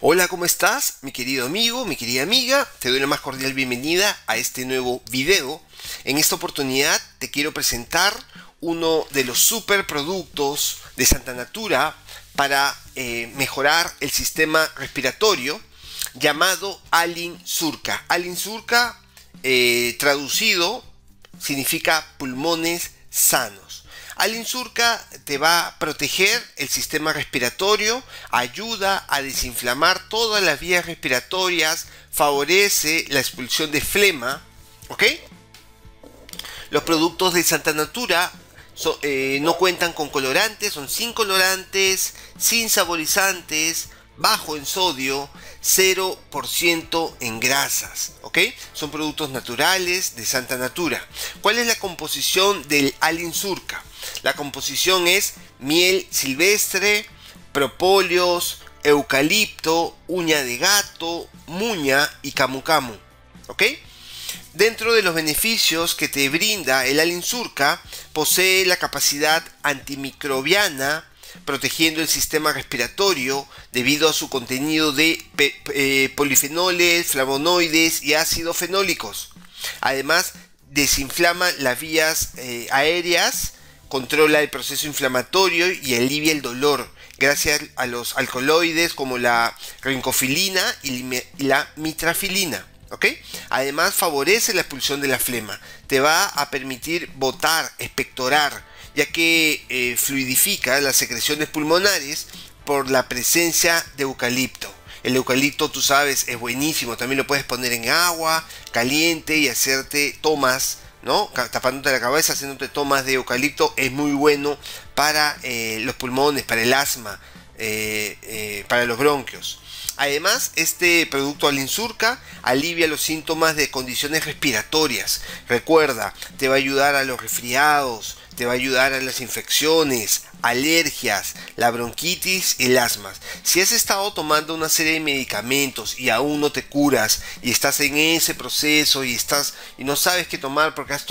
Hola, ¿cómo estás? Mi querido amigo, mi querida amiga, te doy la más cordial bienvenida a este nuevo video. En esta oportunidad te quiero presentar uno de los superproductos de Santa Natura para eh, mejorar el sistema respiratorio llamado Alin Surca. Alin Surca, eh, traducido, significa pulmones sanos. Alinsurca te va a proteger el sistema respiratorio, ayuda a desinflamar todas las vías respiratorias, favorece la expulsión de flema, ¿ok? Los productos de Santa Natura eh, no cuentan con colorantes, son sin colorantes, sin saborizantes, bajo en sodio, 0% en grasas, ¿ok? Son productos naturales de Santa Natura. ¿Cuál es la composición del Alinsurca? La composición es miel silvestre, propóleos, eucalipto, uña de gato, muña y camu camu. ¿Ok? Dentro de los beneficios que te brinda el alinsurca, posee la capacidad antimicrobiana, protegiendo el sistema respiratorio debido a su contenido de eh, polifenoles, flavonoides y ácidos fenólicos. Además, desinflama las vías eh, aéreas controla el proceso inflamatorio y alivia el dolor gracias a los alcaloides como la rincofilina y la mitrafilina. Además favorece la expulsión de la flema. Te va a permitir botar, expectorar, ya que eh, fluidifica las secreciones pulmonares por la presencia de eucalipto. El eucalipto, tú sabes, es buenísimo. También lo puedes poner en agua caliente y hacerte tomas ¿no? Tapándote la cabeza, haciéndote tomas de eucalipto, es muy bueno para eh, los pulmones, para el asma, eh, eh, para los bronquios. Además, este producto Alinsurca alivia los síntomas de condiciones respiratorias. Recuerda, te va a ayudar a los resfriados, te va a ayudar a las infecciones, alergias, la bronquitis y el asma. Si has estado tomando una serie de medicamentos y aún no te curas y estás en ese proceso y estás y no sabes qué tomar porque has,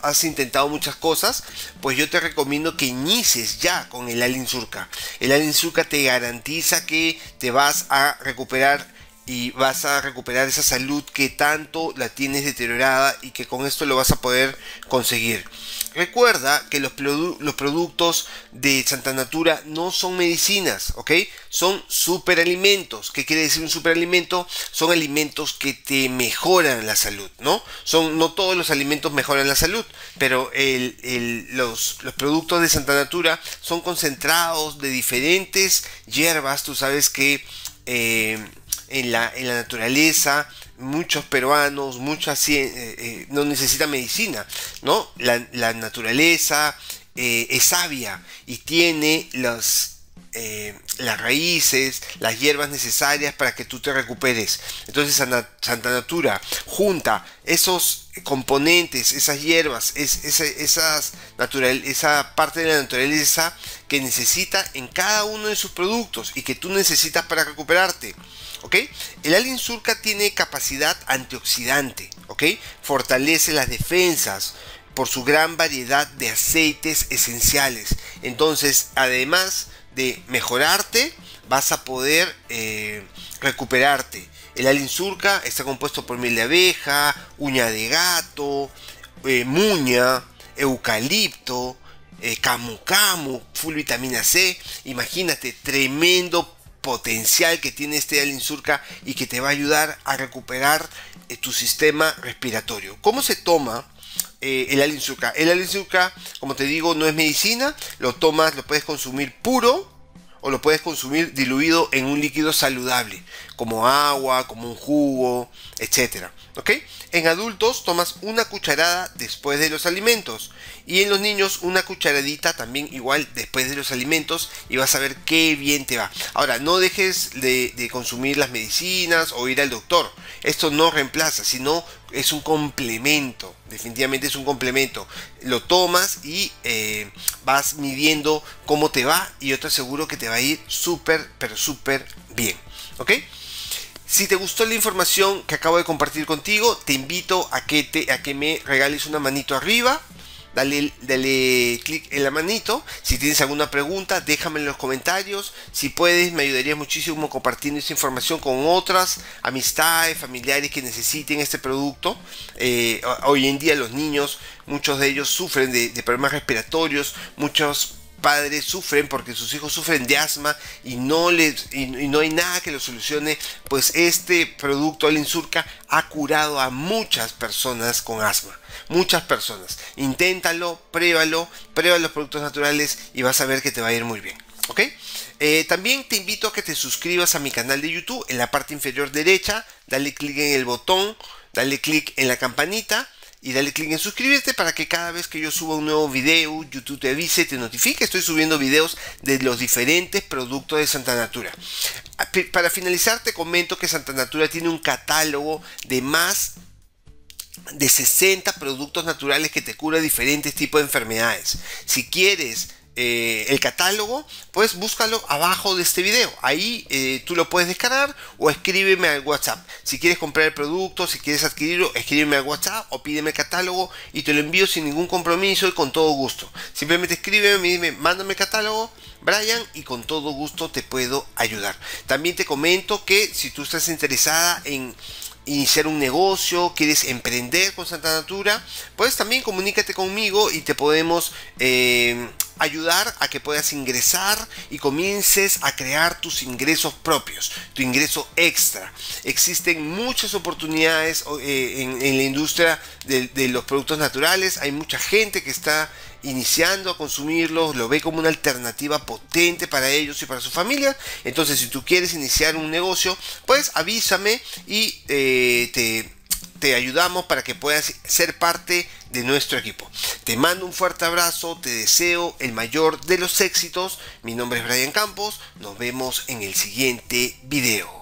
has, intentado muchas cosas, pues yo te recomiendo que inicies ya con el Alinsurca. El Alinsurca te garantiza que te vas a recuperar y vas a recuperar esa salud que tanto la tienes deteriorada y que con esto lo vas a poder conseguir. Recuerda que los, los productos de Santa Natura no son medicinas, ¿ok? Son superalimentos. ¿Qué quiere decir un superalimento? Son alimentos que te mejoran la salud, ¿no? Son, no todos los alimentos mejoran la salud, pero los, productos de Santa Natura son concentrados de diferentes hierbas. Tú sabes que eh, en, la, en la naturaleza muchos peruanos, muchas eh, eh, no necesitan medicina, ¿no? La, naturaleza eh, es sabia y tiene las, las raíces, las hierbas necesarias para que tú te recuperes. Entonces Santa, Natura junta esos componentes, esas hierbas, es, esas natural, esa parte de la naturaleza que necesita en cada uno de sus productos y que tú necesitas para recuperarte. El Alien Surca tiene capacidad antioxidante, ¿ok? Fortalece las defensas por su gran variedad de aceites esenciales. Entonces, además de mejorarte, vas a poder eh, recuperarte. El Alien Surca está compuesto por miel de abeja, uña de gato, eh, muña, eucalipto, eh, camu camu, full vitamina C. Imagínate, tremendo potencial que tiene este Alinsurca y que te va a ayudar a recuperar eh, tu sistema respiratorio. ¿Cómo se toma eh, el Alinsurca? El Alinsurca, como te digo, no es medicina, lo tomas, lo puedes consumir puro o lo puedes consumir diluido en un líquido saludable, como agua, como un jugo, etcétera. ¿Ok? En adultos tomas una cucharada después de los alimentos y en los niños una cucharadita también igual después de los alimentos y vas a ver qué bien te va. Ahora, no dejes de, consumir las medicinas o ir al doctor. Esto no reemplaza, sino es un complemento. Definitivamente es un complemento. Lo tomas y eh, vas midiendo cómo te va y yo te aseguro que te va a ir súper, pero súper bien. ¿Ok? Si te gustó la información que acabo de compartir contigo, te invito a que, te, a que me regales una manito arriba, dale, dale clic en la manito. Si tienes alguna pregunta, déjame en los comentarios. Si puedes, me ayudaría muchísimo compartiendo esta información con otras amistades, familiares que necesiten este producto. Eh, hoy en día los niños, muchos de ellos sufren de, de problemas respiratorios, muchos padres sufren porque sus hijos sufren de asma y no, les, y, no hay nada que lo solucione, pues este producto, el Insurca, ha curado a muchas personas con asma. Muchas personas. Inténtalo, pruébalo, prueba los productos naturales y vas a ver que te va a ir muy bien. ¿Ok? Eh, también te invito a que te suscribas a mi canal de YouTube. En la parte inferior derecha, dale clic en el botón, dale clic en la campanita y dale clic en suscribirte para que cada vez que yo suba un nuevo video, YouTube te avise, te notifique. Estoy subiendo videos de los diferentes productos de Santa Natura. Para finalizar, te comento que Santa Natura tiene un catálogo de más de 60 productos naturales que te cura diferentes tipos de enfermedades. Si quieres eh, el catálogo, pues búscalo abajo de este video. Ahí eh, tú lo puedes descargar o escríbeme al WhatsApp. Si quieres comprar el producto, si quieres adquirirlo, escríbeme al WhatsApp o pídeme el catálogo y te lo envío sin ningún compromiso y con todo gusto. Simplemente escríbeme y mándame el catálogo, Brian, y con todo gusto te puedo ayudar. También te comento que si tú estás interesada en iniciar un negocio, quieres emprender con Santa Natura, pues también comunícate conmigo y te podemos eh, ayudar a que puedas ingresar y comiences a crear tus ingresos propios, tu ingreso extra. Existen muchas oportunidades eh, en, la industria de, los productos naturales, hay mucha gente que está iniciando a consumirlos, lo ve como una alternativa potente para ellos y para su familia. Entonces, si tú quieres iniciar un negocio, pues avísame y eh, te te ayudamos para que puedas ser parte de nuestro equipo. Te mando un fuerte abrazo, te deseo el mayor de los éxitos. Mi nombre es Brian Campos, nos vemos en el siguiente video.